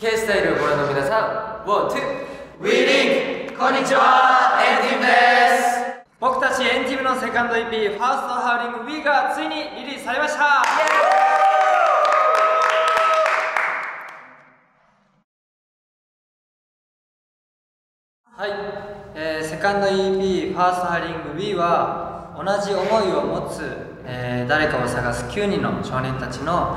K スタイルをご覧の皆さん、 One, two, We ring こんにちは &TEAM です。僕たち &TEAM のセカンド EP「ファーストハウリング We」がついにリリースされました。はい、えーセカンド EP「ファーストハウリング We」は同じ思いを持つ、えー誰かを探す9人の少年たちの、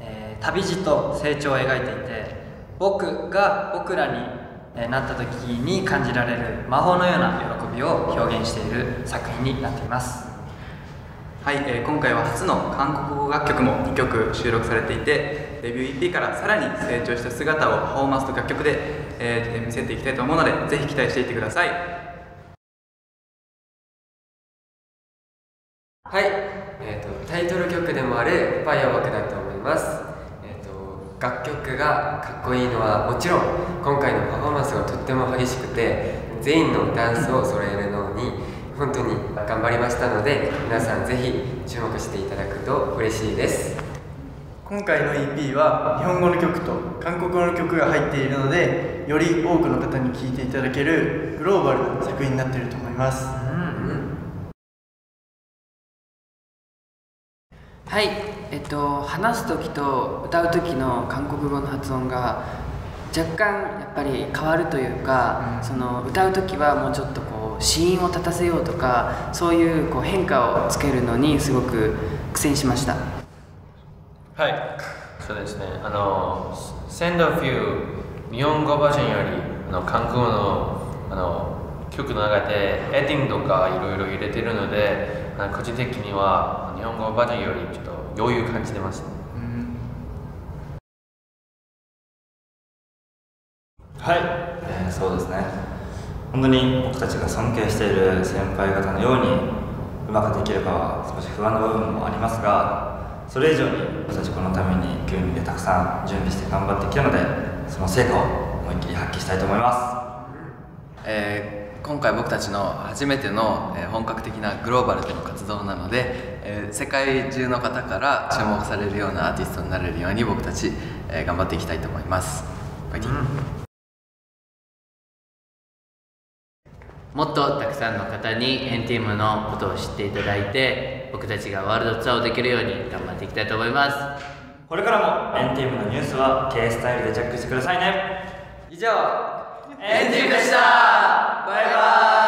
えー旅路と成長を描いていて僕が僕らに、えーなった時に感じられる魔法のような喜びを表現している作品になっています。はい、えー今回は初の韓国語楽曲も2曲収録されていてデビュー EP からさらに成長した姿をパフォーマンスと楽曲で、えー見せていきたいと思うのでぜひ期待していってください。はい、えー、とタイトル曲でもある「ファイアワーク」だと思います、楽曲がかっこいいのはもちろん今回のパフォーマンスがとっても激しくて全員のダンスを揃えるのに本当に頑張りましたので皆さんぜひ注目していただくと嬉しいです。今回の EP は日本語の曲と韓国語の曲が入っているのでより多くの方に聴いていただけるグローバルな作品になっていると思います。はい、えっと、話す時と歌う時の韓国語の発音が若干やっぱり変わるというか、その歌う時はもうちょっとこう子音を立たせようとかそういうこう変化をつけるのにすごく苦戦しましたはい、そうですね。あの、センドフュー、日本語バージョンより、あの韓国語のあの曲の中で、エディングとかいろいろ入れてるので、個人的には日本語バージョンよりちょっと余裕感じてます。はい、えーそうですね。本当に僕たちが尊敬している先輩方のようにうまくできるかは少し不安な部分もありますがそれ以上に僕たちこのために9人でたくさん準備して頑張ってきたのでその成果を思いっきり発揮したいと思いまえー今回僕たちの初めての、えー本格的なグローバルでの活動なので、えー世界中の方から注目されるようなアーティストになれるように僕たち、えー頑張っていきたいと思います。ファイティングもっとたくさんの方にエンティームのことを知っていただいて僕たちがワールドツアーをできるように頑張っていきたいと思います。すこれからもエンティームのニュースは K スタイルでチェックしてくださいね。以上エンディングでしたバイバイ